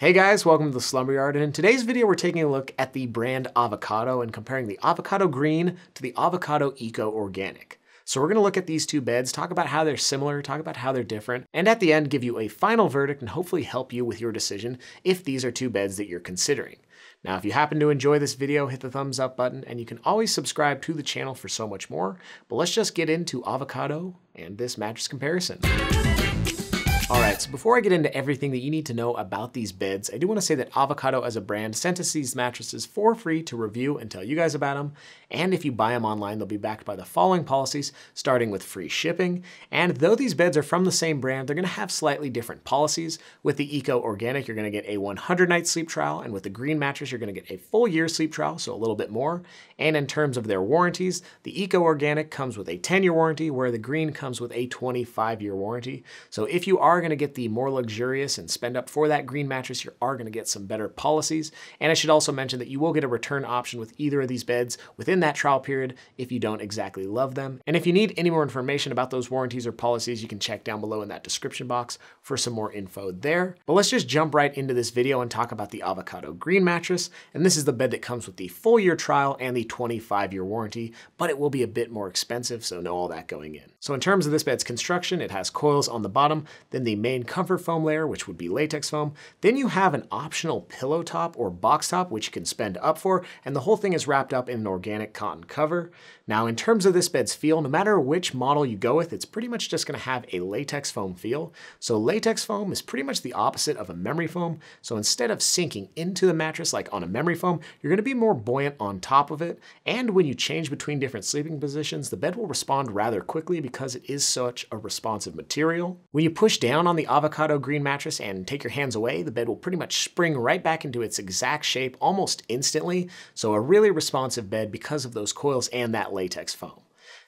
Hey guys, welcome to the Slumber Yard, and in today's video we're taking a look at the brand Avocado and comparing the Avocado Green to the Avocado Eco Organic. So we're gonna look at these two beds, talk about how they're similar, talk about how they're different, and at the end give you a final verdict and hopefully help you with your decision if these are two beds that you're considering. Now, if you happen to enjoy this video, hit the thumbs up button, and you can always subscribe to the channel for so much more. But let's just get into Avocado and this mattress comparison. All right, so before I get into everything that you need to know about these beds, I do wanna say that Avocado as a brand sent us these mattresses for free to review and tell you guys about them. And if you buy them online, they'll be backed by the following policies, starting with free shipping. And though these beds are from the same brand, they're gonna have slightly different policies. With the Eco Organic, you're gonna get a 100 night sleep trial. And with the Green mattress, you're gonna get a full year sleep trial, so a little bit more. And in terms of their warranties, the Eco Organic comes with a 10 year warranty, where the Green comes with a 25 year warranty. So if you are gonna get the more luxurious and spend up for that green mattress, you are gonna get some better policies. And I should also mention that you will get a return option with either of these beds within that trial period if you don't exactly love them. And if you need any more information about those warranties or policies, you can check down below in that description box for some more info there. But let's just jump right into this video and talk about the Avocado Green mattress. And this is the bed that comes with the full year trial and the 25 year warranty, but it will be a bit more expensive, so know all that going in. So in terms of this bed's construction, it has coils on the bottom, then the main comfort foam layer, which would be latex foam. Then you have an optional pillow top or box top, which you can spend up for, and the whole thing is wrapped up in an organic cotton cover. Now, in terms of this bed's feel, no matter which model you go with, it's pretty much just gonna have a latex foam feel. So latex foam is pretty much the opposite of a memory foam. So instead of sinking into the mattress like on a memory foam, you're gonna be more buoyant on top of it. And when you change between different sleeping positions, the bed will respond rather quickly because it is such a responsive material. When you push down on the avocado green mattress and take your hands away, the bed will pretty much spring right back into its exact shape almost instantly. So a really responsive bed because of those coils and that latex foam.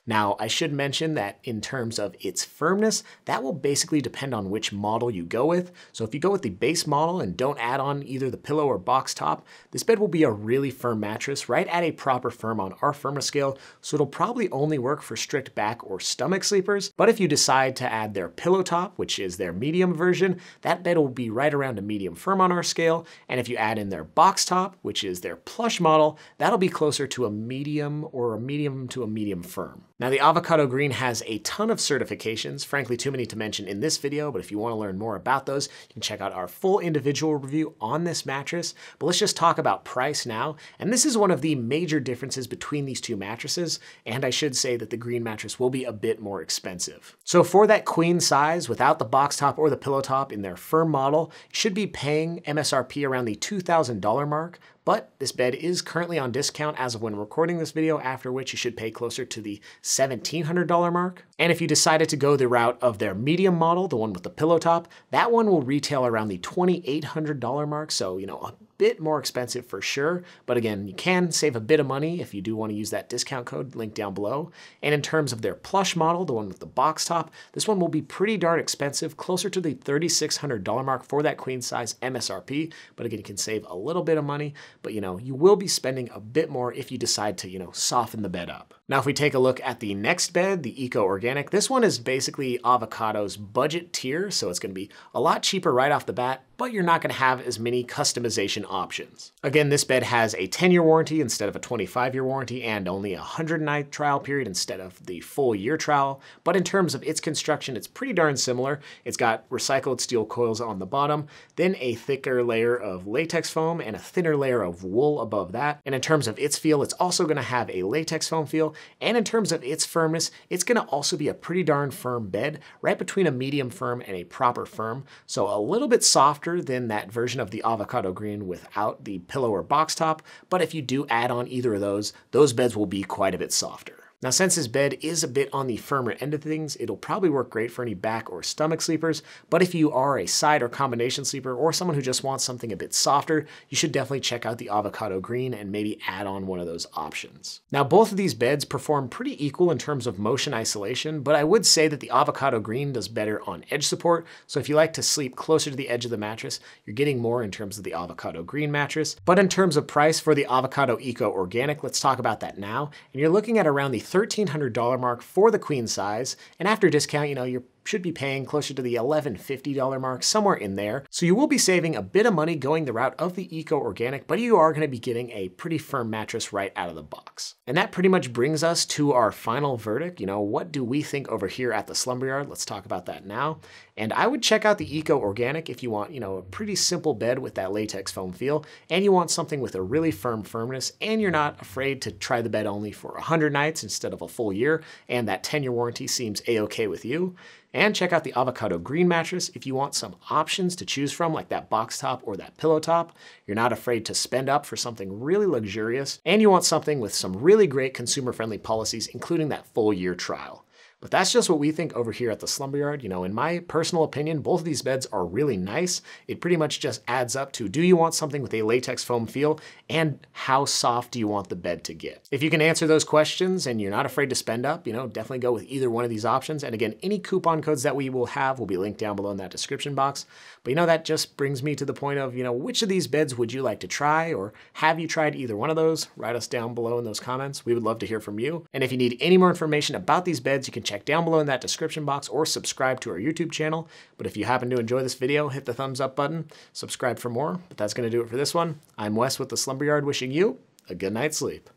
Now, I should mention that in terms of its firmness, that will basically depend on which model you go with. So if you go with the base model and don't add on either the pillow or box top, this bed will be a really firm mattress, right at a proper firm on our firmness scale, so it'll probably only work for strict back or stomach sleepers. But if you decide to add their pillow top, which is their medium version, that bed will be right around a medium firm on our scale. And if you add in their box top, which is their plush model, that'll be closer to a medium or a medium to a medium firm. Now the Avocado Green has a ton of certifications, frankly too many to mention in this video, but if you wanna learn more about those, you can check out our full individual review on this mattress. But let's just talk about price now. And this is one of the major differences between these two mattresses, and I should say that the Green mattress will be a bit more expensive. So for that queen size, without the box top or the pillow top in their firm model, should be paying MSRP around the $2,000 mark, but this bed is currently on discount as of when recording this video, after which you should pay closer to the $1,700 mark. And if you decided to go the route of their medium model, the one with the pillow top, that one will retail around the $2,800 mark. So, you know, a bit more expensive for sure. But again, you can save a bit of money if you do want to use that discount code linked down below. And in terms of their plush model, the one with the box top, this one will be pretty darn expensive, closer to the $3,600 mark for that queen size MSRP. But again, you can save a little bit of money but you know, you will be spending a bit more if you decide to, you know, soften the bed up. Now, if we take a look at the next bed, the Eco Organic, this one is basically Avocado's budget tier, so it's gonna be a lot cheaper right off the bat, but you're not gonna have as many customization options. Again, this bed has a 10-year warranty instead of a 25-year warranty and only a 100-night trial period instead of the full year trial, but in terms of its construction, it's pretty darn similar. It's got recycled steel coils on the bottom, then a thicker layer of latex foam and a thinner layer of wool above that. And in terms of its feel, it's also gonna have a latex foam feel, and in terms of its firmness, it's gonna also be a pretty darn firm bed, right between a medium firm and a proper firm. So a little bit softer than that version of the avocado green without the pillow or box top, but if you do add on either of those, those beds will be quite a bit softer. Now, since this bed is a bit on the firmer end of things, it'll probably work great for any back or stomach sleepers, but if you are a side or combination sleeper or someone who just wants something a bit softer, you should definitely check out the avocado green and maybe add on one of those options. Now, both of these beds perform pretty equal in terms of motion isolation, but I would say that the avocado green does better on edge support, so if you like to sleep closer to the edge of the mattress, you're getting more in terms of the avocado green mattress. But in terms of price for the avocado eco organic, let's talk about that now, and you're looking at around the $1,300 mark for the queen size, and after discount, you know, you're should be paying closer to the $11.50 mark, somewhere in there. So you will be saving a bit of money going the route of the Eco Organic, but you are gonna be getting a pretty firm mattress right out of the box. And that pretty much brings us to our final verdict. You know, what do we think over here at the Slumberyard? Let's talk about that now. And I would check out the Eco Organic if you want, you know, a pretty simple bed with that latex foam feel, and you want something with a really firm firmness, and you're not afraid to try the bed only for 100 nights instead of a full year, and that 10-year warranty seems a-okay with you. And check out the Avocado Green mattress if you want some options to choose from, like that box top or that pillow top. You're not afraid to spend up for something really luxurious, and you want something with some really great consumer-friendly policies, including that full year trial. But that's just what we think over here at the Slumberyard. You know, in my personal opinion, both of these beds are really nice. It pretty much just adds up to do you want something with a latex foam feel and how soft do you want the bed to get? If you can answer those questions and you're not afraid to spend up, you know, definitely go with either one of these options. And again, any coupon codes that we will have will be linked down below in that description box. But you know, that just brings me to the point of, you know, which of these beds would you like to try or have you tried either one of those? Write us down below in those comments. We would love to hear from you. And if you need any more information about these beds, you can check down below in that description box or subscribe to our YouTube channel. But if you happen to enjoy this video, hit the thumbs up button, subscribe for more. But that's gonna do it for this one. I'm Wes with the Slumberyard wishing you a good night's sleep.